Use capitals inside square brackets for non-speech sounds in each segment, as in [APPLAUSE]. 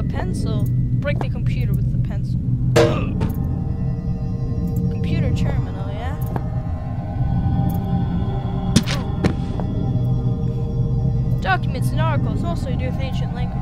a pencil. Break the computer with the pencil. [GASPS] computer terminal, yeah? Documents and articles also do with ancient language.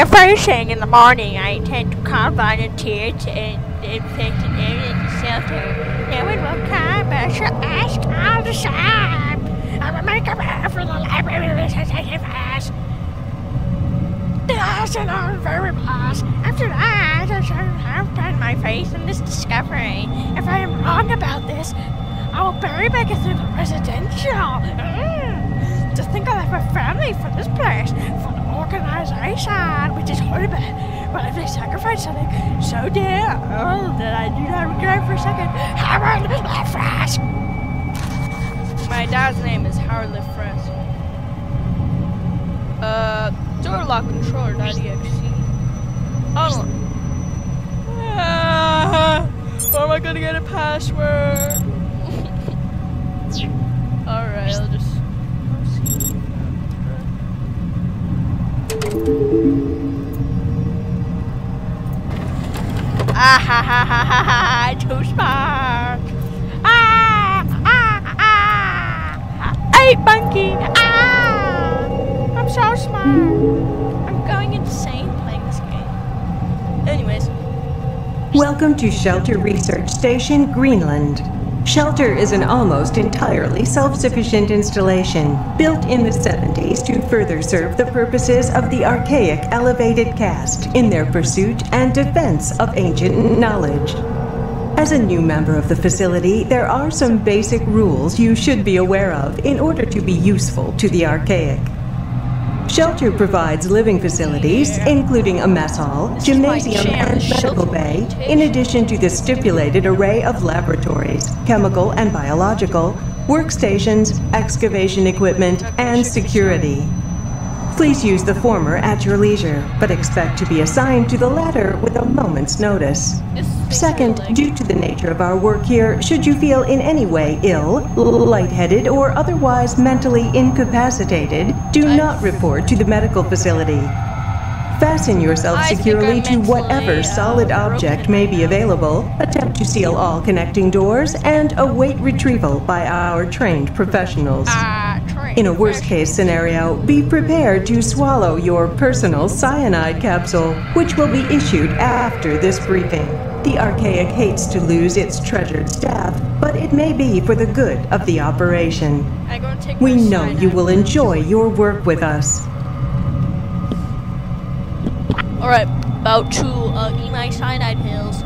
The first thing in the morning, I intend to call volunteer to in the infected area in the shelter. Then we will come, but she'll ask all the time. I will make a run for the library representative as the arsenal very boss. After that, I shall have done my faith in this discovery. If I am wrong about this, I will bury Megatron in the residential. Mm. To think I left my family for this place, for organization, which is horrible. But if they sacrifice something so dear, oh, that I do not regret for a second, Howard LaFresque. My dad's name is Howard LaFresque. Uh, door lock controller.exe. Oh. Ah, how am I gonna get a password? Welcome to Shelter Research Station, Greenland. Shelter is an almost entirely self sufficient installation built in the 70s to further serve the purposes of the archaic elevated caste in their pursuit and defense of ancient knowledge. As a new member of the facility, there are some basic rules you should be aware of in order to be useful to the archaic. Shelter provides living facilities, including a mess hall, This is my gymnasium, and medical bay, in addition to the stipulated array of laboratories, chemical and biological, workstations, excavation equipment, and security. Please use the former at your leisure, but expect to be assigned to the latter with a moment's notice. Second, due to the nature of our work here, should you feel in any way ill, lightheaded, or otherwise mentally incapacitated, do not report to the medical facility. Fasten yourself securely to whatever uh, solid object may be available, attempt to seal all connecting doors, and await retrieval by our trained professionals. In a worst case scenario, be prepared to swallow your personal cyanide capsule, which will be issued after this briefing. The Archaic hates to lose its treasured staff, but it may be for the good of the operation. I'm gonna take We know you will enjoy your work with us. Alright, about to uh, eat my cyanide pills.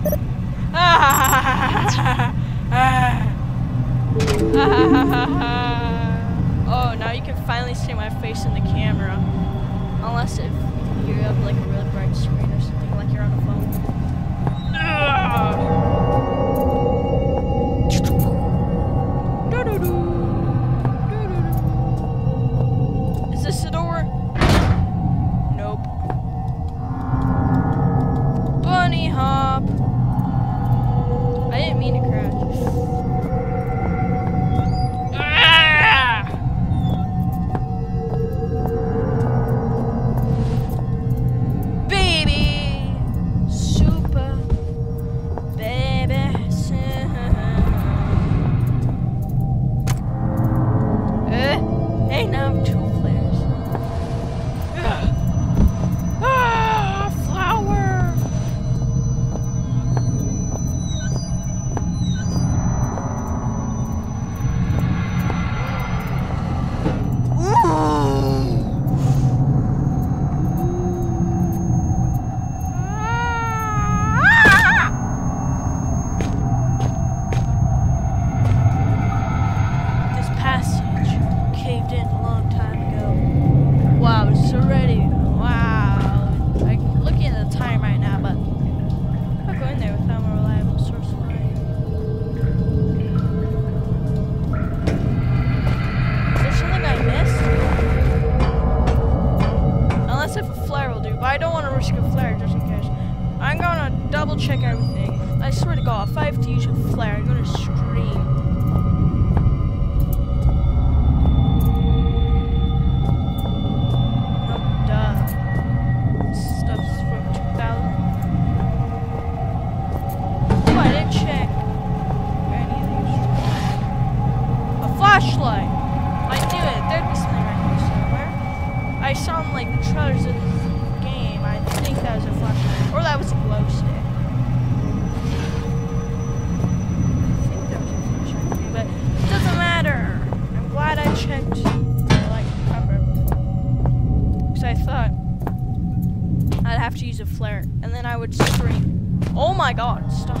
[LAUGHS] oh, now you can finally see my face in the camera. Unless if you have like a really bright screen or something like you're on a phone. checked like cover because I thought I'd have to use a flare and then I would scream. Oh my god, stop.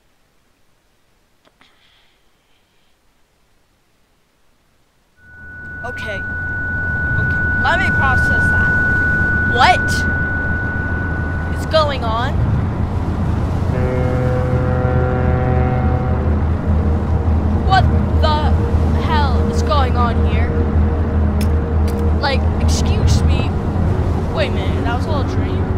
appointment. That was a little dream.